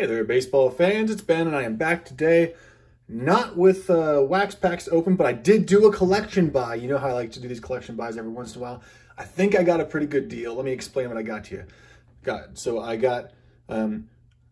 Hey there, baseball fans. It's Ben, and I am back today. Not with uh, wax packs open, but I did do a collection buy. You know how I like to do these collection buys every once in a while. I think I got a pretty good deal. Let me explain what I got to you. Got so I got um,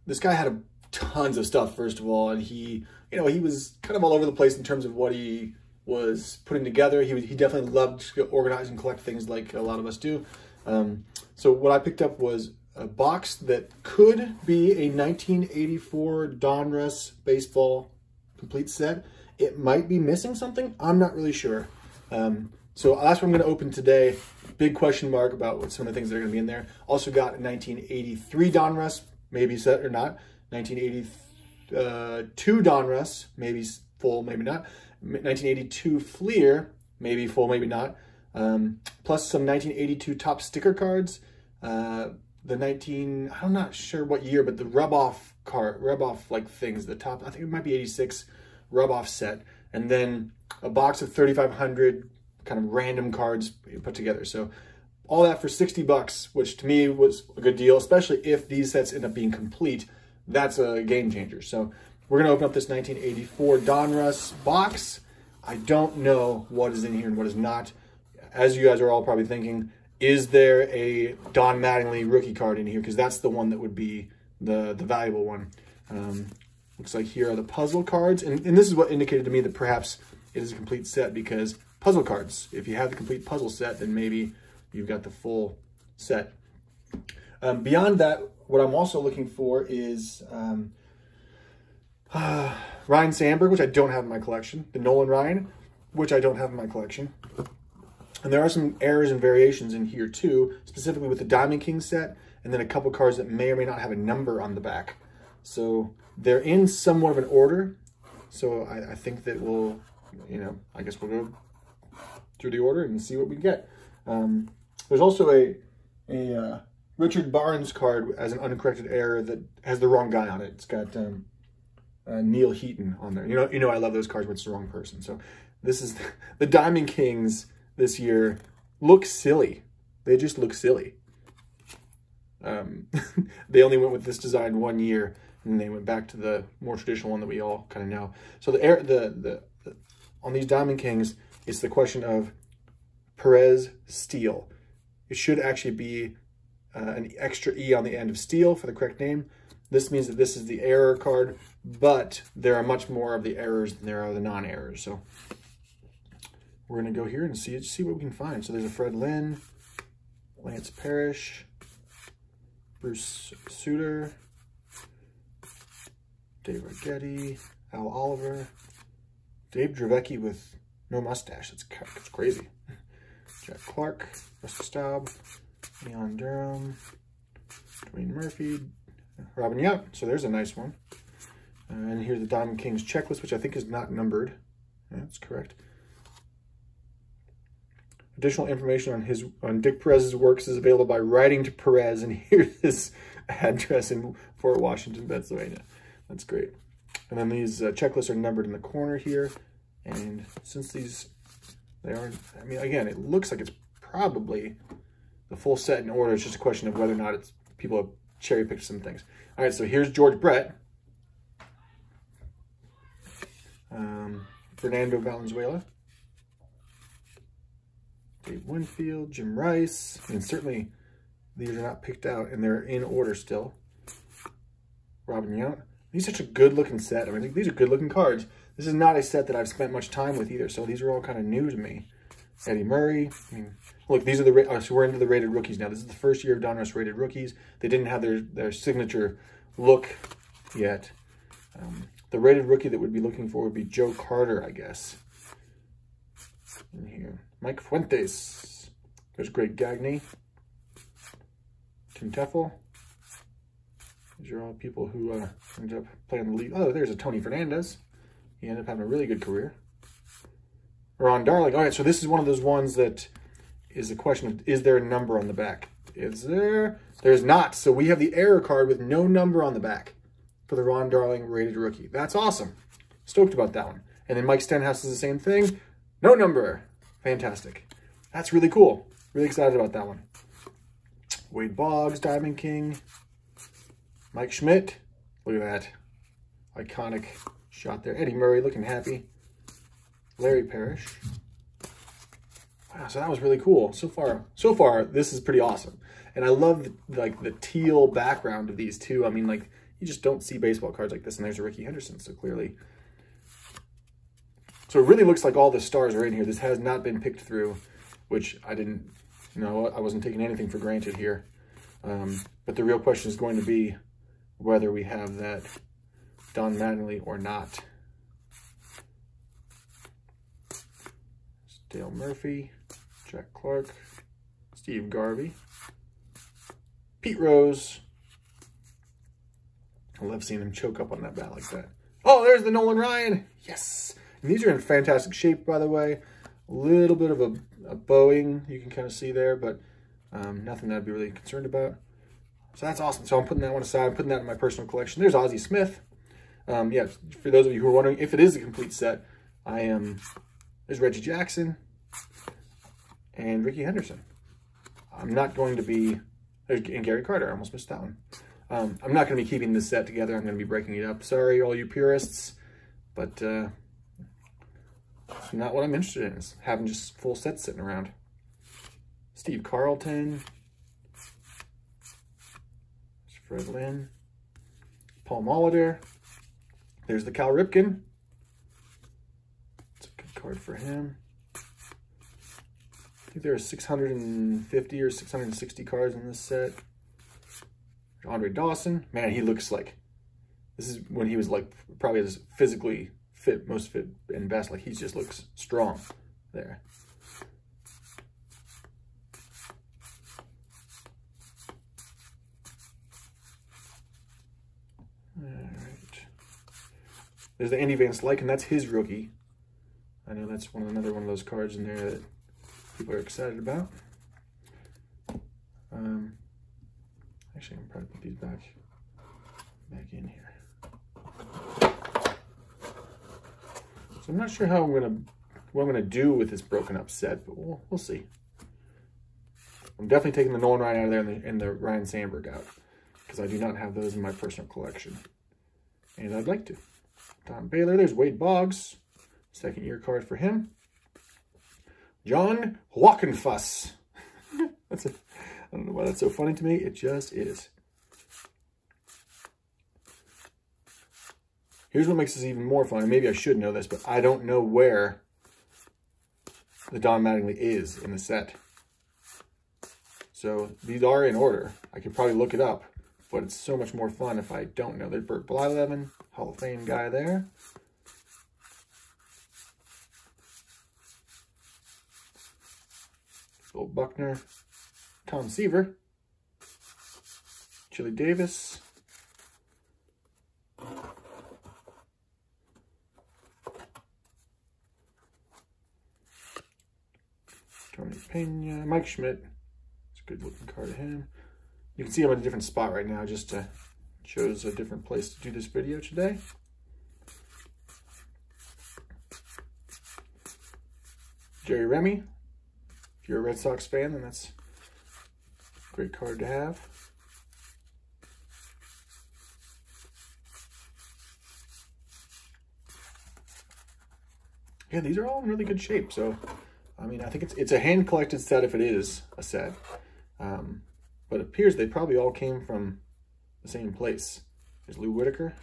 this guy had a, tons of stuff first of all, and he, you know, he was kind of all over the place in terms of what he was putting together. He he definitely loved to organize and collect things like a lot of us do. Um, so what I picked up was a box that could be a 1984 Donruss baseball complete set. It might be missing something. I'm not really sure. Um, so that's what I'm going to open today. Big question mark about what some of the things that are going to be in there. Also got a 1983 Donruss, maybe set or not. 1982 Donruss, maybe full, maybe not. 1982 Fleer, maybe full, maybe not. Um, plus some 1982 Topps sticker cards. Uh, the 19, I'm not sure what year, but the rub off card, rub off like things, the Topps, I think it might be 86 rub off set. And then a box of 3,500 kind of random cards put together. So all that for 60 bucks, which to me was a good deal, especially if these sets end up being complete. That's a game changer. So we're going to open up this 1984 Donruss box. I don't know what is in here and what is not. As you guys are all probably thinking, is there a Don Mattingly rookie card in here? Because that's the one that would be the, the valuable one. Um, looks like here are the puzzle cards. And, and this is what indicated to me that perhaps it is a complete set because puzzle cards, if you have the complete puzzle set, then maybe you've got the full set. Um, beyond that, what I'm also looking for is um, uh, Ryne Sandberg, which I don't have in my collection. The Nolan Ryan, which I don't have in my collection. And there are some errors and variations in here too, specifically with the Diamond King set, and then a couple cards that may or may not have a number on the back. So they're in somewhat of an order. So I, I think that we'll, you know, I guess we'll go through the order and see what we get. Um, there's also a, a uh, Richard Barnes card as an uncorrected error that has the wrong guy on it. It's got um, uh, Neal Heaton on there. You know, you know I love those cards when it's the wrong person. So this is the Diamond Kings this year look silly. They just look silly. Um, they only went with this design one year, and they went back to the more traditional one that we all kind of know. So the air, the, the, the on these Diamond Kings, it's the question of Perez Steel. It should actually be uh, an extra E on the end of Steel for the correct name. This means that this is the error card, but there are much more of the errors than there are the non-errors. So we're going to go here and see see what we can find. So there's a Fred Lynn, Lance Parrish, Bruce Sutter, Dave Righetti, Al Oliver, Dave Dravecky with no mustache. That's, that's crazy. Jack Clark, Russell Staub, Leon Durham, Dwayne Murphy, Robin Yount. So there's a nice one. And here's the Diamond Kings checklist, which I think is not numbered. Yeah, that's correct. Additional information on his on Dick Perez's works is available by writing to Perez, and here's his address in Fort Washington, Pennsylvania. That's great. And then these uh, checklists are numbered in the corner here. And since these, they are, I mean, again, it looks like it's probably the full set in order. It's just a question of whether or not it's people have cherry picked some things. All right, so here's George Brett. Um, Fernando Valenzuela. Dave Winfield, Jim Rice. and certainly these are not picked out and they're in order still. Robin Yount. These are such a good looking set. I mean, these are good looking cards. This is not a set that I've spent much time with either, so these are all kind of new to me. Eddie Murray. I mean, look, these are the, oh, so we're into the rated rookies now. This is the first year of Donruss rated rookies. They didn't have their, their signature look yet. Um, the rated rookie that we'd be looking for would be Joe Carter, I guess. In here. Mike Fuentes. There's Greg Gagne. Tim Teufel. These are all people who uh, ended up playing the league. Oh, there's a Tony Fernandez. He ended up having a really good career. Ron Darling. All right, so this is one of those ones that is the question of, is there a number on the back? Is there? There's not. So we have the error card with no number on the back for the Ron Darling rated rookie. That's awesome. Stoked about that one. And then Mike Stenhouse is the same thing. No number. Fantastic. That's really cool. Really excited about that one. Wade Boggs, Diamond King. Mike Schmidt, Look at that. Iconic shot there. Eddie Murray looking happy. Larry Parrish. Wow, so that was really cool. So far, so far, this is pretty awesome. And I love like the teal background of these two. I mean, like you just don't see baseball cards like this. And there's a Rickey Henderson, so clearly. So it really looks like all the stars are in here. This has not been picked through, which I didn't, you know, I wasn't taking anything for granted here. Um, but the real question is going to be whether we have that Don Mattingly or not. Dale Murphy, Jack Clark, Steve Garvey, Pete Rose. I love seeing him choke up on that bat like that. Oh, there's the Nolan Ryan. Yes. And these are in fantastic shape, by the way. A little bit of a, a bowing you can kind of see there, but um, nothing that I'd be really concerned about. So that's awesome. So I'm putting that one aside. I'm putting that in my personal collection. There's Ozzie Smith. Um, yeah, for those of you who are wondering if it is a complete set, I am, there's Reggie Jackson and Rickey Henderson. I'm not going to be, and Gary Carter, I almost missed that one. Um, I'm not going to be keeping this set together. I'm going to be breaking it up. Sorry, all you purists, but uh, not what I'm interested in, is having just full sets sitting around. Steve Carlton, Fred Lynn, Paul Molitor. There's the Cal Ripken. It's a good card for him. I think there are 650 or 660 cards in this set. Andre Dawson. Man, he looks like, this is when he was like probably as physically fit, most fit and best. Like he just looks strong there. There's the Andy Van Slyke, and that's his rookie. I know that's one another one of those cards in there that people are excited about. Um, actually, I'm probably put these back back in here. So I'm not sure how I'm gonna what I'm gonna do with this broken up set, but we'll we'll see. I'm definitely taking the Nolan Ryan out of there and the, and the Ryne Sandberg out because I do not have those in my personal collection, and I'd like to. Don Baylor. There's Wade Boggs. Second year card for him. John Wockenfuss. that's a, I don't know why that's so funny to me. It just is. Here's what makes this even more fun. Maybe I should know this, but I don't know where the Don Mattingly is in the set. So these are in order. I could probably look it up, but it's so much more fun if I don't know. There's Bert Blyleven, Hall of Fame guy there. Bill Buckner, Tom Seaver, Chili Davis, Tony Pena, Mike Schmidt. It's a good looking card of him. You can see I'm in a different spot right now just to chose a different place to do this video today. Jerry Remy. If you're a Red Sox fan, then that's a great card to have. Yeah, these are all in really good shape. So, I mean, I think it's it's a hand-collected set if it is a set. Um, but it appears they probably all came from the same place. There's Lou Whitaker,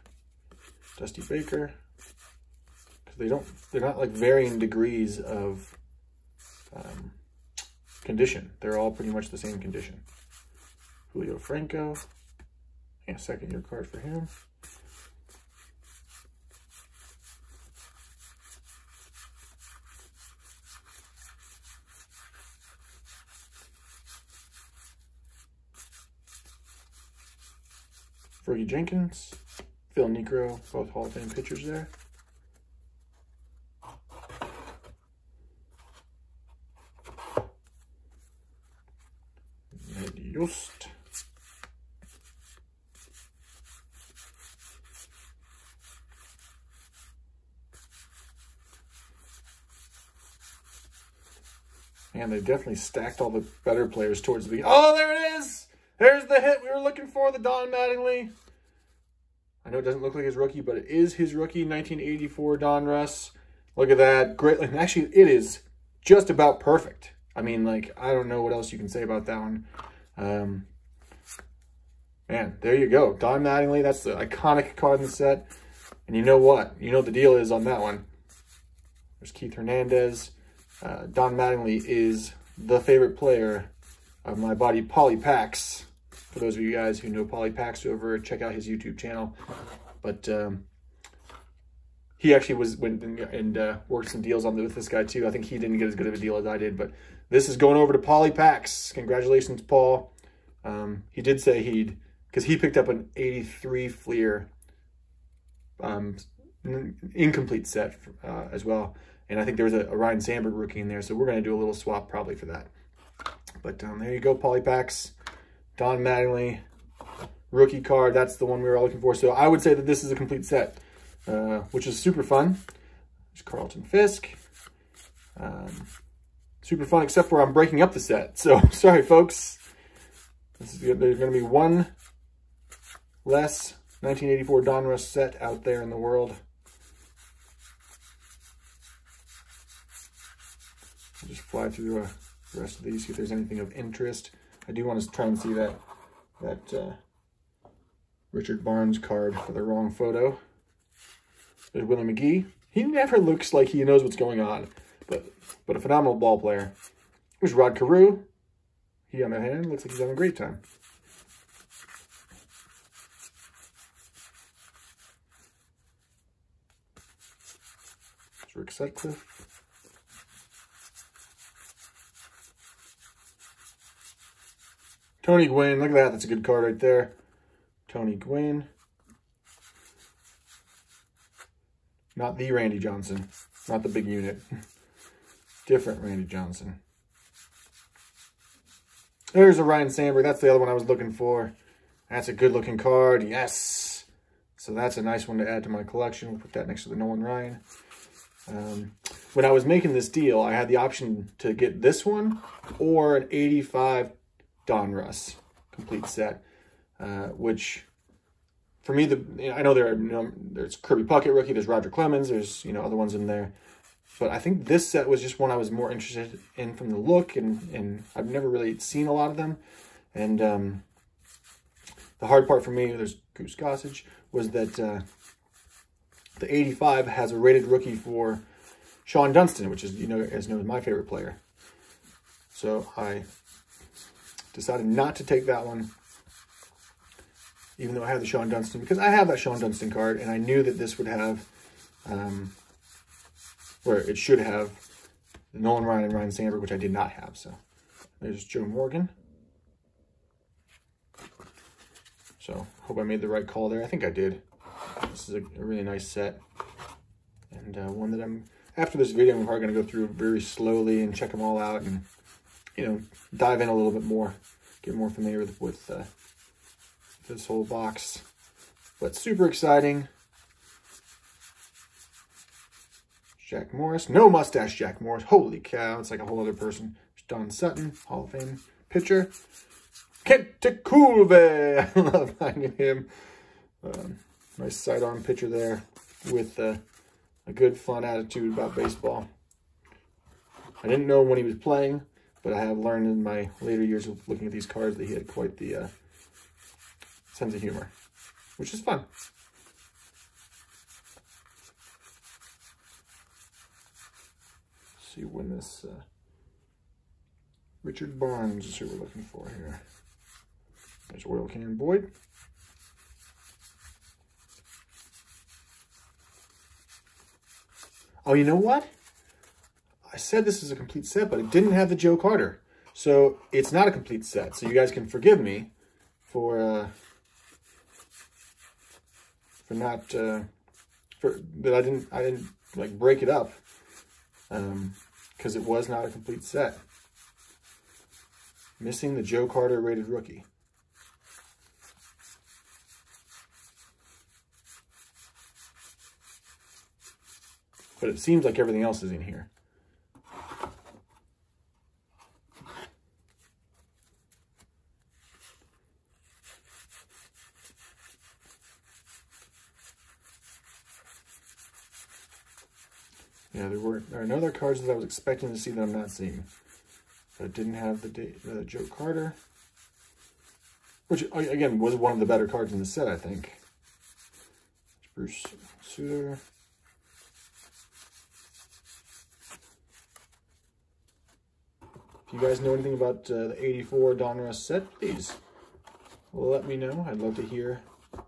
Dusty Baker. Because they don't, they're not like varying degrees of um, condition. They're all pretty much the same condition. Julio Franco, a second year card for him. Fergie Jenkins, Phil Niekro, both Hall of Fame pitchers there. Ned Yost. And they definitely stacked all the better players towards the... Oh, there it is! There's the hit we were looking for, the Don Mattingly. I know it doesn't look like his rookie, but it is his rookie 1984 Donruss. Look at that. Great. Actually, it is just about perfect. I mean, like, I don't know what else you can say about that one. Um, man, there you go. Don Mattingly, that's the iconic card in the set. And you know what? You know what the deal is on that one. There's Keith Hernandez. Uh, Don Mattingly is the favorite player of my buddy Paulie Packs. For those of you guys who know Paulie Packs over, check out his YouTube channel. But um, he actually was went and uh, worked some deals on the, with this guy too. I think he didn't get as good of a deal as I did, but this is going over to Paulie Packs. Congratulations, Paul. Um, he did say he'd because he picked up an 83 Fleer um, incomplete set uh, as well. And I think there was a, a, Ryne Sandberg rookie in there, so we're going to do a little swap probably for that. But um, there you go, Paulie Packs. Don Mattingly, rookie card. That's the one we were all looking for. So I would say that this is a complete set, uh, which is super fun. There's Carlton Fisk. Um, super fun, except for I'm breaking up the set. So sorry, folks. This is there's going to be one less 1984 Donruss set out there in the world. I'll just fly through uh, the rest of these, see if there's anything of interest. I do want to try and see that that uh, Richard Barnes card for the wrong photo. There's Willie McGee. He never looks like he knows what's going on, but but a phenomenal ball player. There's Rod Carew. He, on the hand, looks like he's having a great time. Rick Sutcliffe. Tony Gwynn, look at that. That's a good card right there. Tony Gwynn. Not the Randy Johnson. Not the big unit. Different Randy Johnson. There's a Ryne Sandberg. That's the other one I was looking for. That's a good looking card. Yes. So that's a nice one to add to my collection. We'll put that next to the Nolan Ryan. Um, when I was making this deal, I had the option to get this one or an 85 Donruss complete set, uh, which for me, the you know, I know there are you know, there's Kirby Puckett rookie, there's Roger Clemens, there's you know other ones in there, but I think this set was just one I was more interested in from the look, and and I've never really seen a lot of them, and um, the hard part for me, there's Goose Gossage, was that uh, the 85 has a rated rookie for Shawon Dunston, which is you know as known as my favorite player. So I decided not to take that one even though I had the Shawon Dunston, because I have that Shawon Dunston card, and I knew that this would have, um, where it should have Nolan Ryan and Ryne Sandberg, which I did not have. So there's Joe Morgan. So hope I made the right call there. I think I did. This is a, a really nice set. And uh, one that I'm, after this video, I'm probably going to go through very slowly and check them all out and, you know, dive in a little bit more, get more familiar with, with uh, this whole box. But super exciting. Jack Morris. No mustache Jack Morris. Holy cow. It's like a whole other person. Don Sutton, Hall of Fame pitcher. Kent Tekulve. I love finding him. Um, nice sidearm pitcher there with uh, a good fun attitude about baseball. I didn't know when he was playing, but I have learned in my later years of looking at these cards that he had quite the uh, sense of humor, which is fun. Let's see when this uh, Richard Barnes is who we're looking for here. There's Oil Can Boyd. Oh, you know what? I said this is a complete set, but it didn't have the Joe Carter. So it's not a complete set. So you guys can forgive me for uh, for not uh, for that I didn't I didn't like break it up um because it was not a complete set. Missing the Joe Carter rated rookie. But it seems like everything else is in here. Yeah, there were there are no other cards that I was expecting to see that I'm not seeing. But didn't have the, the Joe Carter. Which, again, was one of the better cards in the set, I think. Bruce Sutter. If you guys know anything about uh, the 84 Donruss set, please let me know. I'd love to hear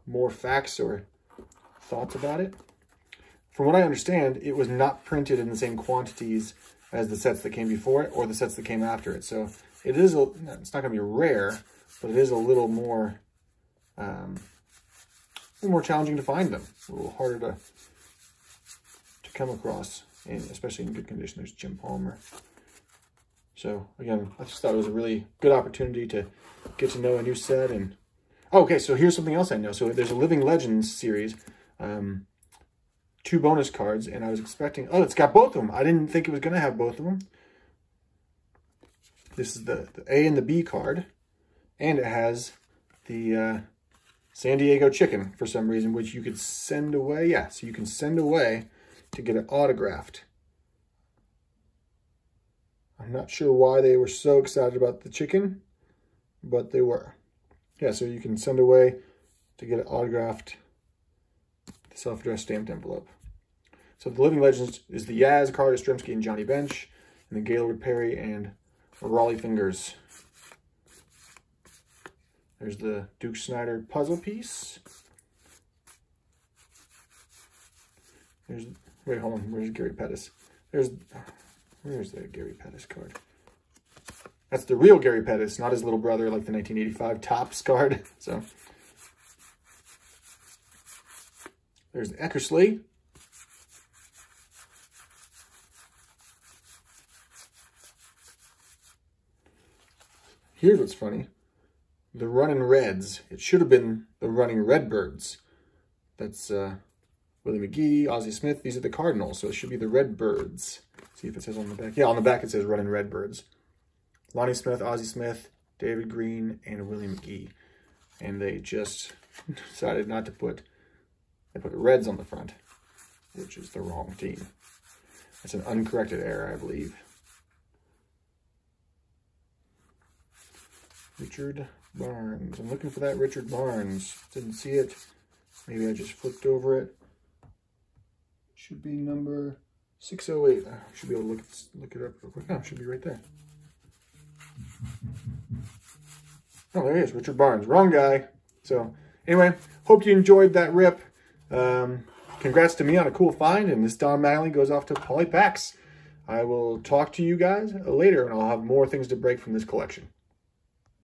more facts or thoughts about it. From what I understand, it was not printed in the same quantities as the sets that came before it or the sets that came after it. So it is, a, it's not going to be rare, but it is a little more, um, more challenging to find them. A little harder to, to come across, and especially in good condition. There's Jim Palmer. So again, I just thought it was a really good opportunity to get to know a new set. And oh, okay, so here's something else I know. So there's a Living Legends series, um, two bonus cards, and I was expecting. Oh, it's got both of them. I didn't think it was gonna have both of them. This is the, the A and the B card, and it has the uh, San Diego Chicken for some reason, which you could send away. Yeah, so you can send away to get it autographed. I'm not sure why they were so excited about the chicken, but they were. Yeah, so you can send away to get it autographed, the self-addressed stamped envelope. So the Living Legends is the Yaz, Carl Yastrzemski, and Johnny Bench, and the Gaylord Perry and Rollie Fingers. There's the Duke Snider puzzle piece. There's, wait, hold on, where's Gary Pettis? There's, Where's that Gary Pettis card? That's the real Gary Pettis, not his little brother like the 1985 Topps card. So there's Eckersley. Here's what's funny. The running Reds. It should have been the running Redbirds. That's uh, Willie McGee, Ozzie Smith. These are the Cardinals, so it should be the Redbirds. See if it says on the back. Yeah, on the back it says running Redbirds. Lonnie Smith, Ozzie Smith, David Green, and Willie McGee. And they just decided not to put, they put Reds on the front, which is the wrong team. That's an uncorrected error, I believe. Richard Barnes. I'm looking for that Richard Barnes. Didn't see it. Maybe I just flipped over it. Should be number 608. I should be able to look, look it up real quick. Oh, should be right there. Oh, there he is, Richard Barnes. Wrong guy. So, anyway, hope you enjoyed that rip. Um, congrats to me on a cool find, and this Don Mattingly goes off to Paulie Packs. I will talk to you guys later, and I'll have more things to break from this collection.